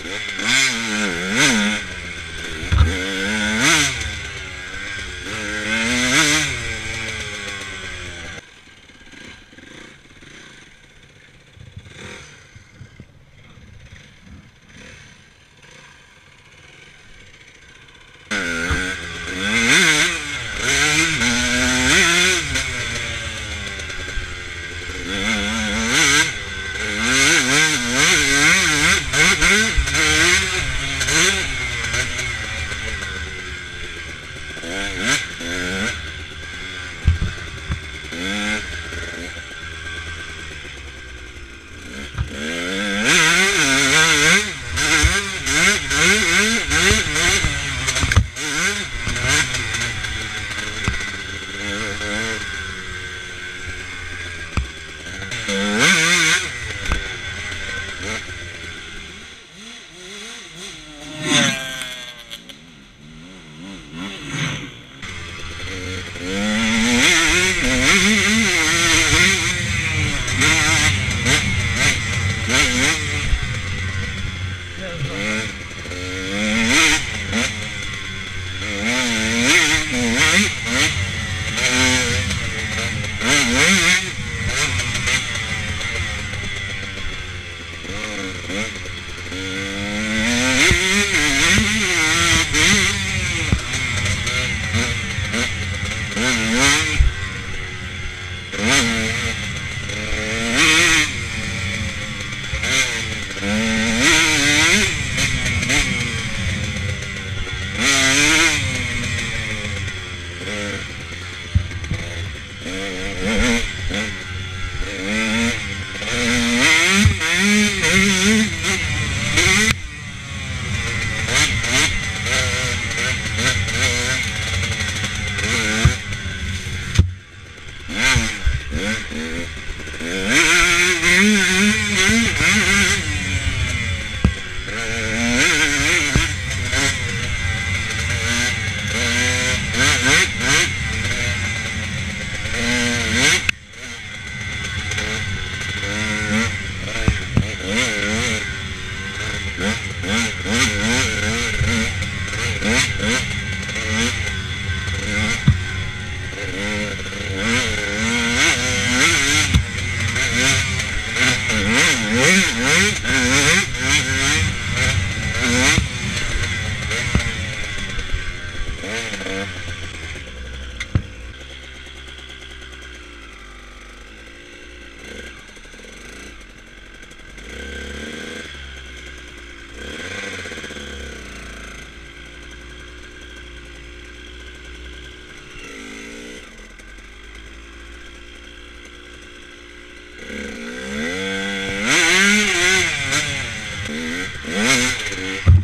Mm-hmm. Yeah. Mm-hmm.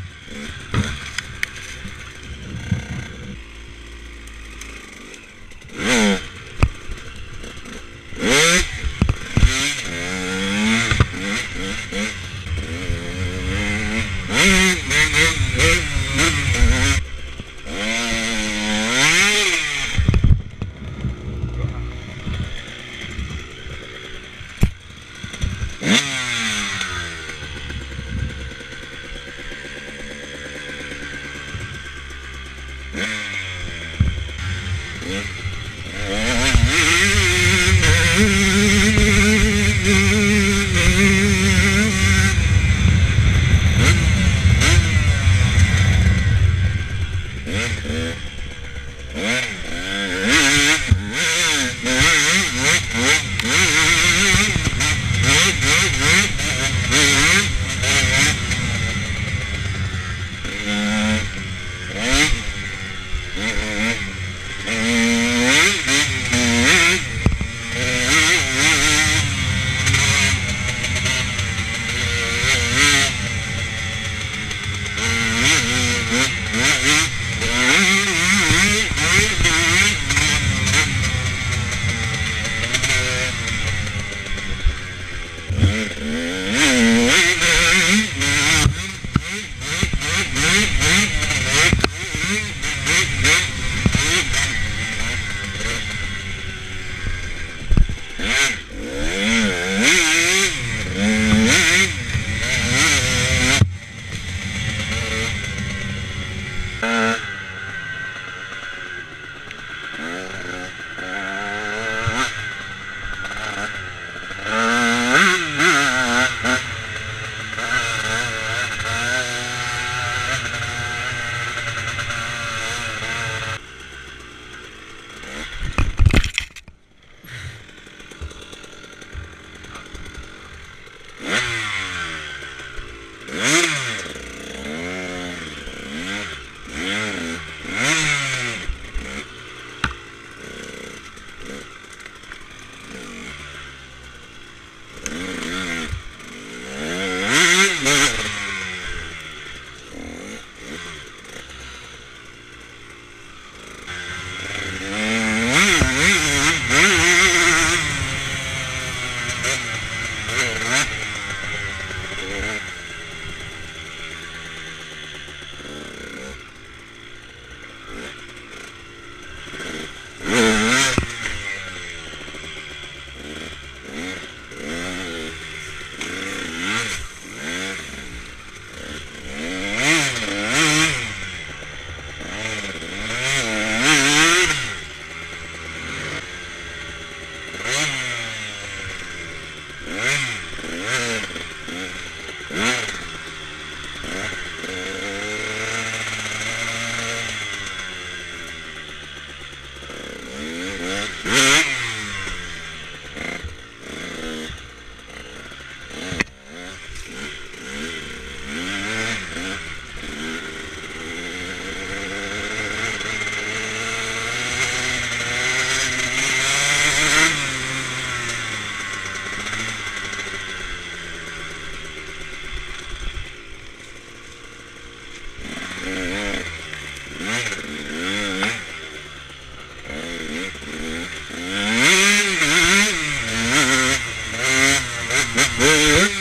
Mm-hmm.